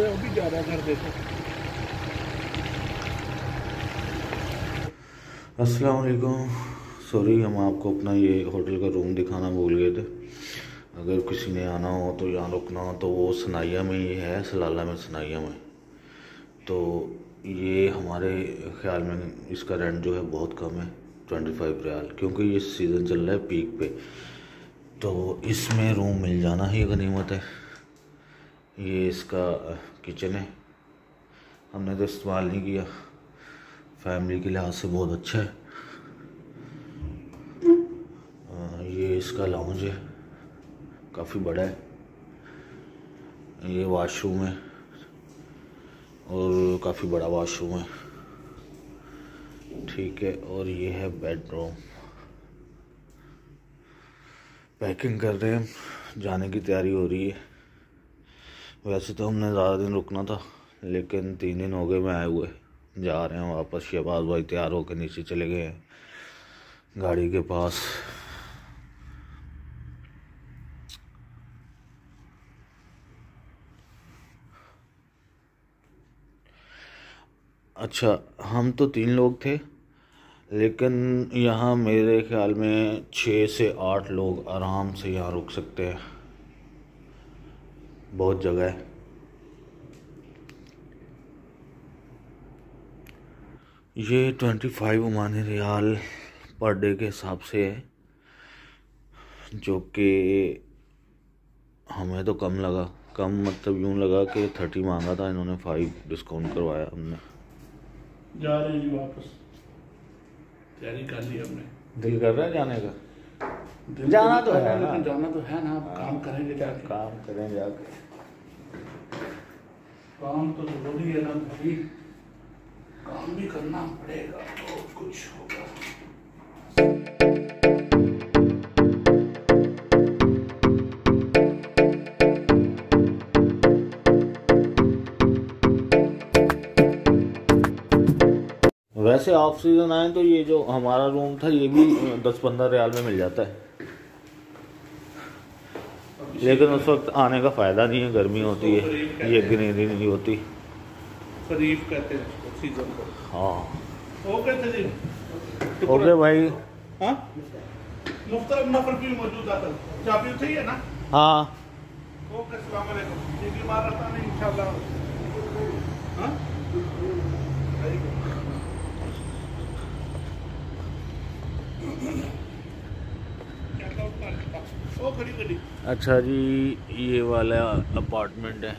से अभी ज़्यादा कर देते अस्सलाम वालेकुम सॉरी, हम आपको अपना ये होटल का रूम दिखाना भूल गए थे। अगर किसी ने आना हो तो यहाँ रुकना हो तो वो सनाइया में ही है, सलाला में, सनाइया में। तो ये हमारे ख्याल में इसका रेंट जो है बहुत कम है ट्वेंटी फाइव रियाल क्योंकि ये सीज़न चल रहा है पीक पे। तो इसमें रूम मिल जाना ही गनीमत है। ये इसका किचन है। हमने तो इस्तेमाल नहीं किया। फैमिली के लिहाज से बहुत अच्छा है। ये इसका लाउंज है। काफ़ी बड़ा है। ये वॉशरूम है। और काफ़ी बड़ा वॉशरूम है। ठीक है, और ये है बेडरूम पैकिंग कर रहे हैं। जाने की तैयारी हो रही है। वैसे तो हमने ज़्यादा दिन रुकना था, लेकिन तीन दिन हो गए मैं आए हुए। जा रहे हैं वापस, शहबाज भाई तैयार होकर नीचे चले गए हैं, गाड़ी के पास। अच्छा हम तो तीन लोग थे, लेकिन यहाँ मेरे ख्याल में छः से आठ लोग आराम से यहाँ रुक सकते हैं। बहुत जगह है। ये twenty five Omani riyal per day के हिसाब से है जो कि हमें तो कम लगा। कम मतलब यूँ लगा कि थर्टी मांगा था इन्होंने फाइव डिस्काउंट करवाया हमने। जा रहे हैं जी वापस। तैयारी कर ली हमने। दिल कर रहा है जाने का? जाना तो है ना। लेकिन जाना तो है ना अब काम करेंगे जाके काम करें जाके काम तो ज़रूरी है ना भाई। काम भी करना पड़ेगा तो कुछ होगा। वैसे ऑफ़ सीज़न आए तो ये जो हमारा रूम था ये भी दस पंद्रह रियाल में मिल जाता है। लेकिन उस वक्त आने का फ़ायदा नहीं है गर्मी होती है ये ग्रीनरी नहीं होती। खरीफ कहते हैं सीज़न को। हाँ। जी ओके भाई। हाँ? उठी है। हाँ ओके ये बीमार रहता नहीं इंशाल्लाह हाँ? Very good. अच्छा जी ये वाला अपार्टमेंट है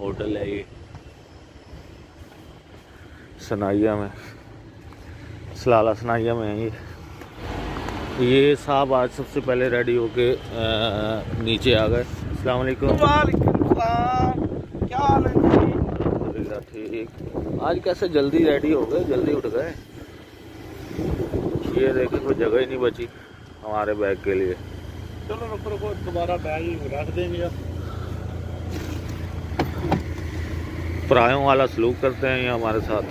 होटल है ये। सनाइया में सलाला सनाइया में है ये। ये साहब आज सबसे पहले रेडी होके नीचे आ गए। अस्सलाम वालेकुम। ठीक। आज कैसे जल्दी रेडी हो गए? जल्दी उठ गए। ये देखे कोई जगह ही नहीं बची। हमारे बैग के लिए। चलो रुको रुको दोबारा बैग रख देंगे अब। परायों वाला सलूक करते हैं ये हमारे साथ।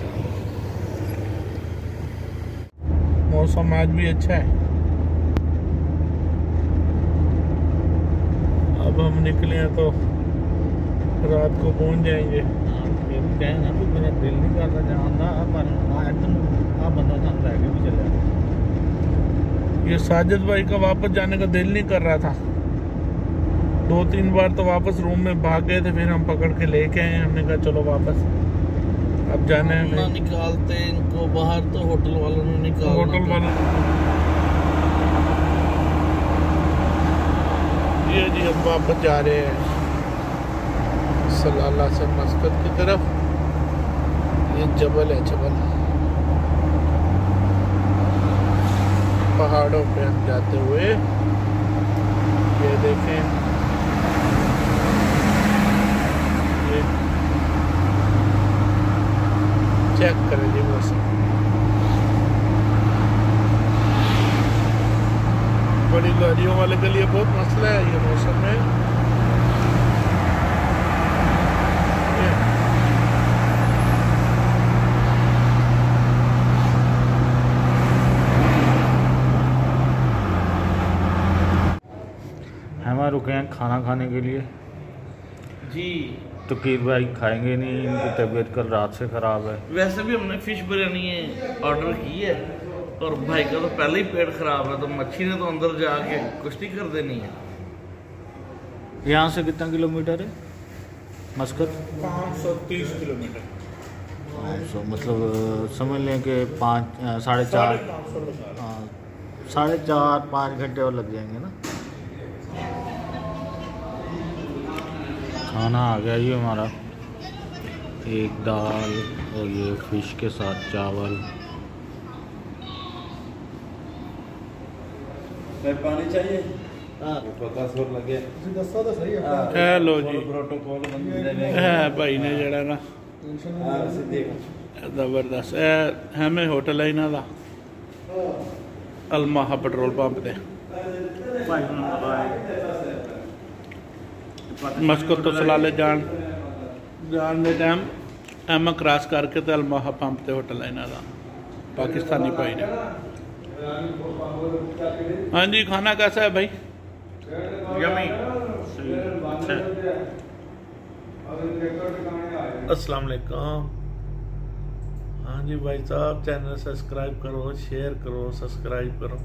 मौसम आज भी अच्छा है। अब हम निकले हैं तो रात को पहुँच जाएँगे। कहना तो मेरा दिल नहीं करता जानना पर एकदम आ बंदा साथ लैके भी चले ये साजिद भाई का वापस जाने का दिल नहीं कर रहा था। दो तीन बार तो वापस रूम में भाग गए थे फिर हम पकड़ के लेके आए हमने कहा चलो वापस अब जाने है ना निकालते इनको बाहर तो होटल वालों ने निकाल होटल वाले। ये जी हम वापस जा रहे हैं। सलाला से मस्कत की तरफ़। ये जबल है जबल। पहाड़ों पे हम जाते हुए, ये देखें। ये चेक करें जी मौसम बड़ी गाड़ियों वाले के लिए बहुत मसला है ये मौसम में ये हम रुके हैं खाना खाने के लिए। जी। तो कीर भाई खाएँगे नहीं इनकी तबीयत कल रात से ख़राब है। वैसे भी हमने फ़िश बिरयानी ऑर्डर की है और भाई का तो पहले ही पेट खराब है तो मच्छी ने तो अंदर जाके कुश्ती कर देनी है। यहाँ से कितना किलोमीटर है? मस्कत पाँच सौ तीस किलोमीटर। सो मतलब समझ लें कि पाँच साढ़े चार पाँच सौ लगा हाँ, साढ़े चार पाँच घंटे और लग जाएँगे ना? खाना आ गया ये हमारा एक दाल और ये फिश के साथ चावल पानी चाहिए हाँ पचास रुपये लगे ਇਹ ਲੋ ਜੀ प्रोटोकॉल ਇਹ ਭਾਈ ਨੇ ਜਿਹੜਾ ਨਾ देख ਜ਼ਬਰਦਸਤ ਇਹ ਹੈਮੇ ਹੋਟਲ ਹੈ ਇਹਨਾਂ ਦਾ ਅਲਮਾਹਾ ਪੈਟਰੋਲ ਪੰਪ ਤੇ ਮਸਕਤ ਤੋਂ ਸਲਾਲੇ ਜਾਣ ਜਾਣ ਦੇ ਟਾਈਮ ਐਮਾ ਕ੍ਰਾਸ ਕਰਕੇ ਤੇ ਅਲਮਾਹਾ ਪੰਪ ਤੇ ਹੋਟਲ ਹੈ ਇਹਨਾਂ ਦਾ ਪਾਕਿਸਤਾਨੀ ਭਾਈ ਨੇ ਹਾਂਜੀ ਖਾਣਾ कैसा है भाई यमी अस्सलाम वालेकुम हाँ जी भाई साहब चैनल सब्सक्राइब करो शेयर करो सब्सक्राइब करो